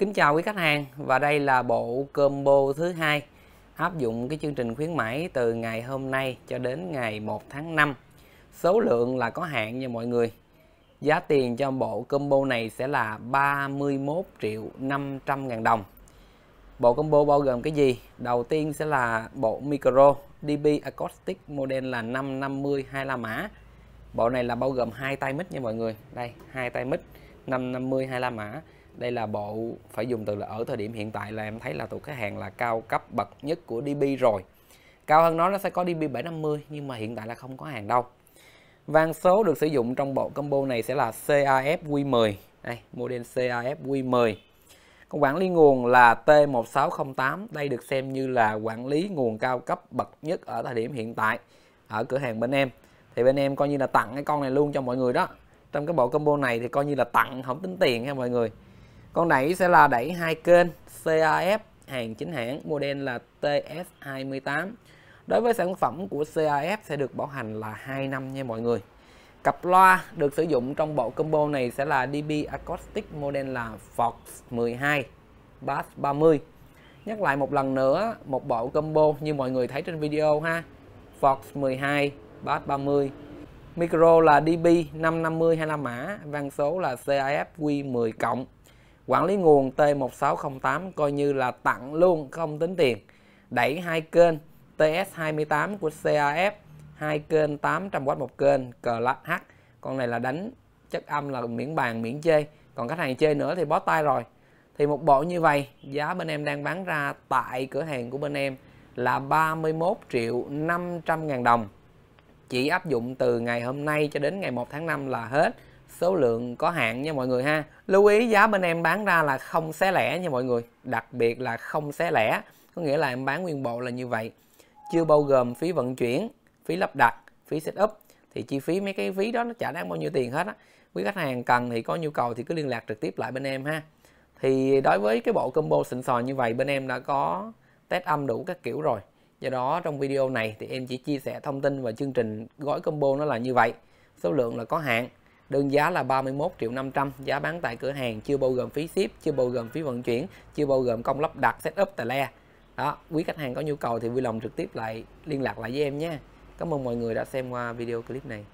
Kính chào quý khách hàng và đây là bộ combo thứ hai áp dụng cái chương trình khuyến mãi từ ngày hôm nay cho đến ngày 1 tháng 5. Số lượng là có hạn nha mọi người. Giá tiền cho bộ combo này sẽ là 31 triệu 500 ngàn đồng. Bộ combo bao gồm cái gì? Đầu tiên sẽ là bộ micro DB Acoustic model là 550 hai la mã. Bộ này là bao gồm hai tay mic nha mọi người. Đây, hai tay mic 550 hai la mã đây là bộ phải dùng từ là ở thời điểm hiện tại là em thấy là thuộc khách hàng là cao cấp bậc nhất của DB rồi. Cao hơn nó nó sẽ có DB 750 nhưng mà hiện tại là không có hàng đâu. Vang số được sử dụng trong bộ combo này sẽ là CAF Q10 đây, model CAF Q10 còn quản lý nguồn là T1608 đây được xem như là quản lý nguồn cao cấp bậc nhất ở thời điểm hiện tại ở cửa hàng bên em. Thì bên em coi như là tặng cái con này luôn cho mọi người đó. Trong cái bộ combo này thì coi như là tặng, không tính tiền ha mọi người con đẩy sẽ là đẩy hai kênh CAF hàng chính hãng, model là TS28 đối với sản phẩm của CAF sẽ được bảo hành là 2 năm nha mọi người. Cặp loa được sử dụng trong bộ combo này sẽ là DB Acoustic, model là Fox 12 Bass 30 nhắc lại một lần nữa, một bộ combo như mọi người thấy trên video ha. Fox 12 Bass 30 micro là DB 550 25 mã vang số là CAF Q10 cộng quản lý nguồn T1608 coi như là tặng luôn, không tính tiền. Đẩy hai kênh TS28 của CAF hai kênh 800W một kênh CLH con này là đánh chất âm là miễn bàn, miễn chê. Còn khách hàng chơi nữa thì bó tay rồi. Thì một bộ như vậy, giá bên em đang bán ra tại cửa hàng của bên em là 31 triệu 500 ngàn đồng. Chỉ áp dụng từ ngày hôm nay cho đến ngày 1 tháng 5 là hết số lượng có hạn nha mọi người ha. Lưu ý giá bên em bán ra là không xé lẻ nha mọi người. Đặc biệt là không xé lẻ. Có nghĩa là em bán nguyên bộ là như vậy. Chưa bao gồm phí vận chuyển, phí lắp đặt, phí setup thì chi phí mấy cái phí đó nó chả đáng bao nhiêu tiền hết á. Quý khách hàng cần thì có nhu cầu thì cứ liên lạc trực tiếp lại bên em ha. Thì đối với cái bộ combo xịn sò như vậy, bên em đã có test âm đủ các kiểu rồi. Do đó trong video này thì em chỉ chia sẻ thông tin và chương trình gói combo nó là như vậy. Số lượng là có hạn đơn giá là 31 triệu 500 giá bán tại cửa hàng, chưa bao gồm phí ship, chưa bao gồm phí vận chuyển, chưa bao gồm công lắp đặt setup tài le. Đó, quý khách hàng có nhu cầu thì vui lòng trực tiếp lại liên lạc lại với em nhé cảm ơn mọi người đã xem qua video clip này.